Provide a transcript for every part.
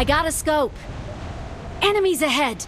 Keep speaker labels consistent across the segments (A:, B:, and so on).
A: I got a scope. Enemies ahead.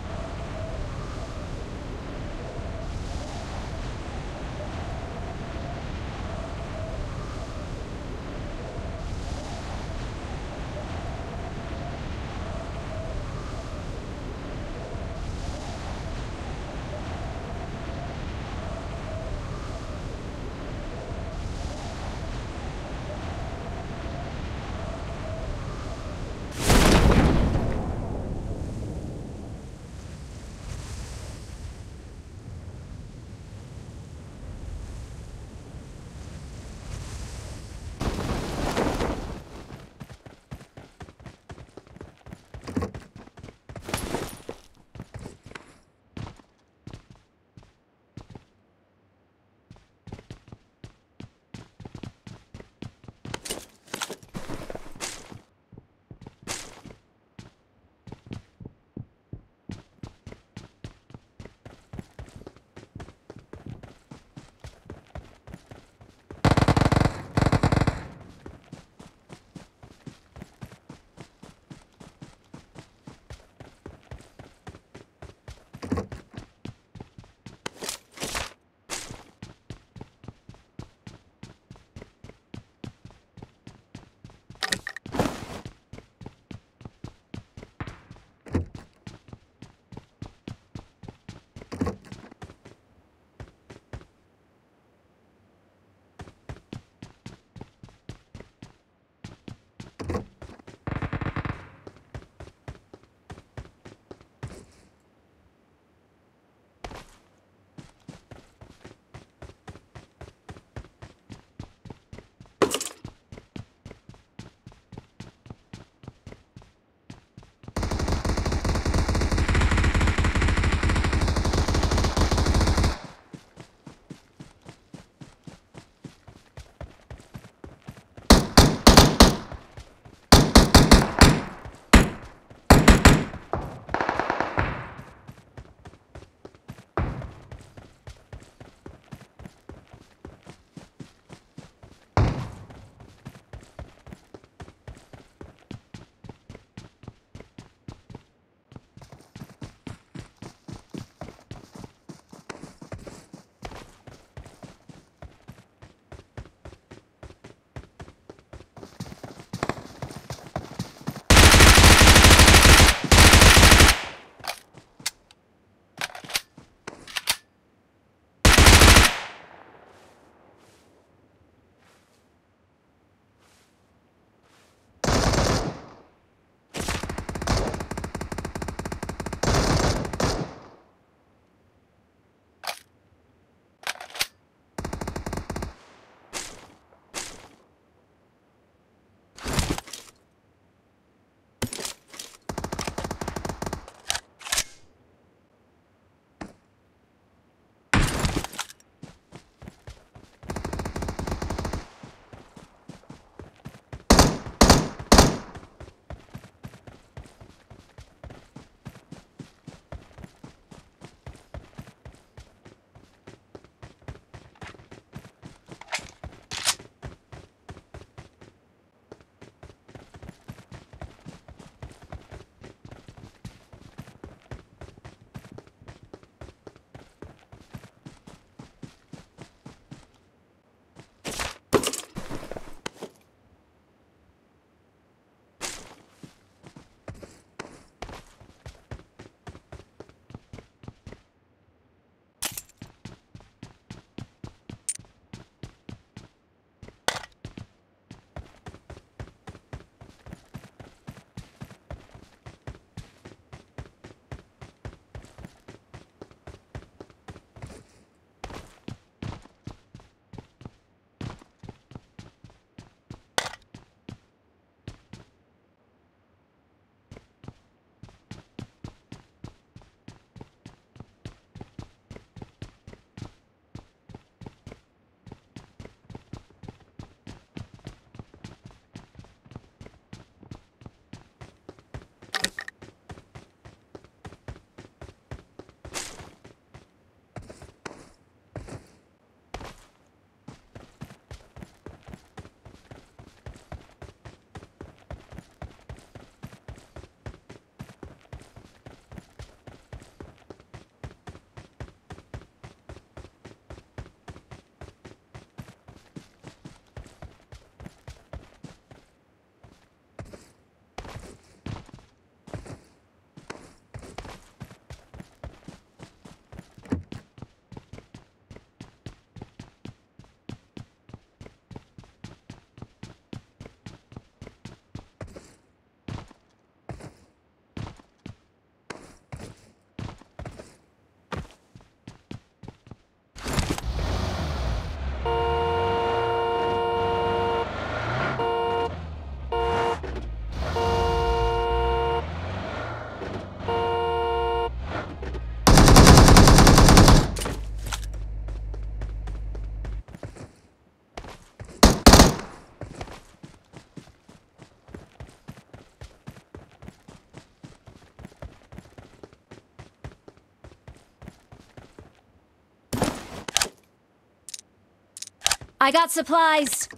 A: I got supplies.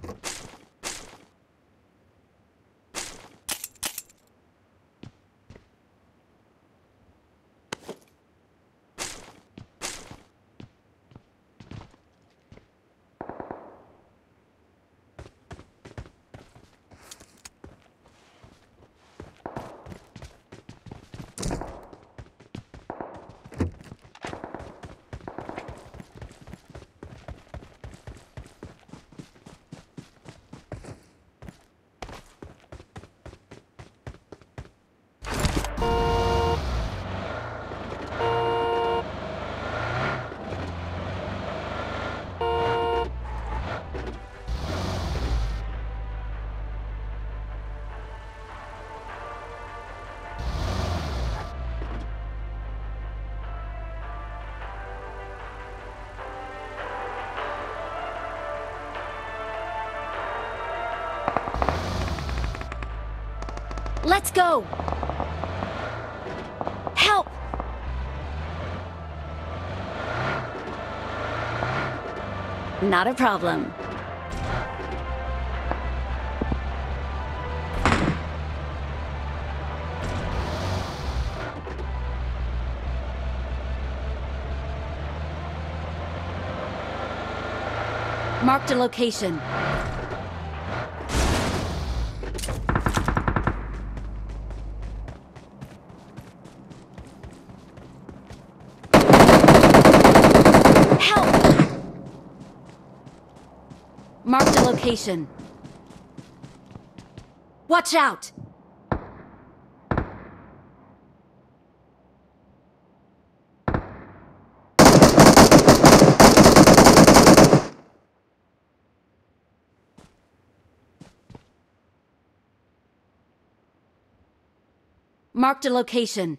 A: Let's go! Help! Not a problem. Marked a location. Help! Marked a location. Watch out! Marked a location.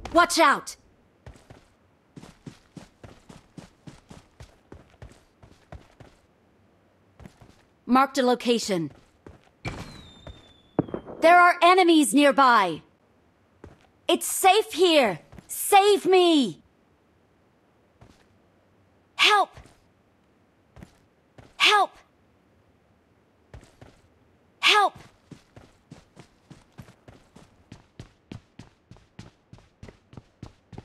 A: Watch out! Marked a location. There are enemies nearby. It's safe here. Save me! Help! Help! Help!